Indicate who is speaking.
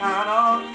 Speaker 1: kind know.